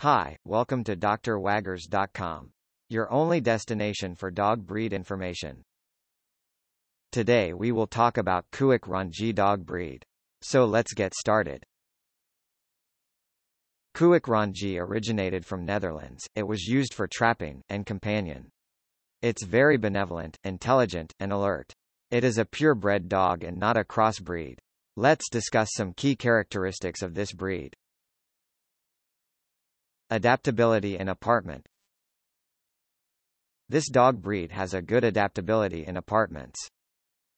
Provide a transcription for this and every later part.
Hi, welcome to drwaggers.com. Your only destination for dog breed information. Today we will talk about Kooikerhondje dog breed. So let's get started. Kooikerhondje originated from Netherlands, it was used for trapping, and companion. It's very benevolent, intelligent, and alert. It is a purebred dog and not a crossbreed. Let's discuss some key characteristics of this breed. Adaptability in apartment This dog breed has a good adaptability in apartments.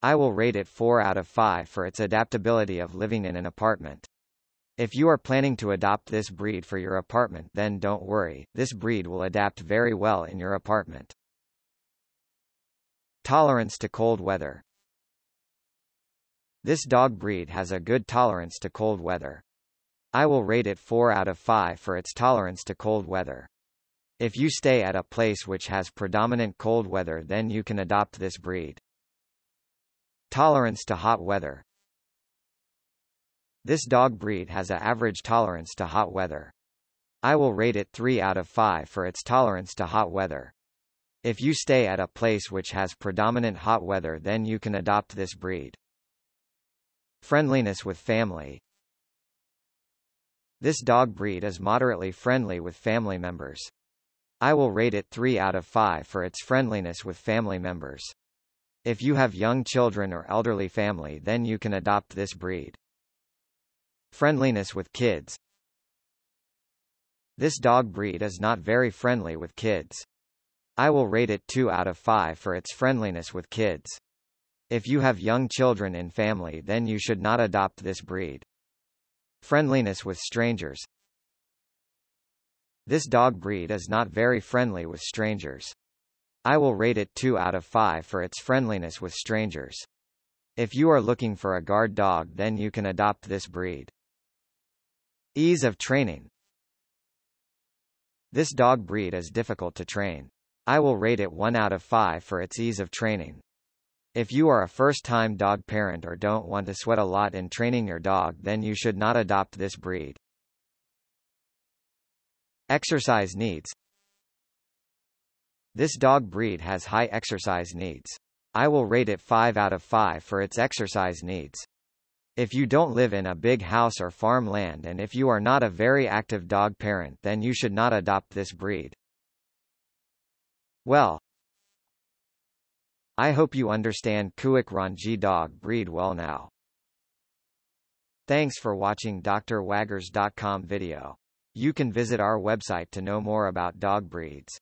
I will rate it 4 out of 5 for its adaptability of living in an apartment. If you are planning to adopt this breed for your apartment then don't worry, this breed will adapt very well in your apartment. Tolerance to cold weather This dog breed has a good tolerance to cold weather. I will rate it 4 out of 5 for its tolerance to cold weather. If you stay at a place which has predominant cold weather then you can adopt this breed. Tolerance to hot weather This dog breed has an average tolerance to hot weather. I will rate it 3 out of 5 for its tolerance to hot weather. If you stay at a place which has predominant hot weather then you can adopt this breed. Friendliness with family this dog breed is moderately friendly with family members. I will rate it 3 out of 5 for its friendliness with family members. If you have young children or elderly family then you can adopt this breed. Friendliness with kids This dog breed is not very friendly with kids. I will rate it 2 out of 5 for its friendliness with kids. If you have young children in family then you should not adopt this breed. Friendliness with strangers This dog breed is not very friendly with strangers. I will rate it 2 out of 5 for its friendliness with strangers. If you are looking for a guard dog then you can adopt this breed. Ease of training This dog breed is difficult to train. I will rate it 1 out of 5 for its ease of training. If you are a first-time dog parent or don't want to sweat a lot in training your dog then you should not adopt this breed. Exercise needs This dog breed has high exercise needs. I will rate it 5 out of 5 for its exercise needs. If you don't live in a big house or farm land and if you are not a very active dog parent then you should not adopt this breed. Well, I hope you understand Kooikerhondje dog breed well now. Thanks for watching drwaggers.com video. You can visit our website to know more about dog breeds.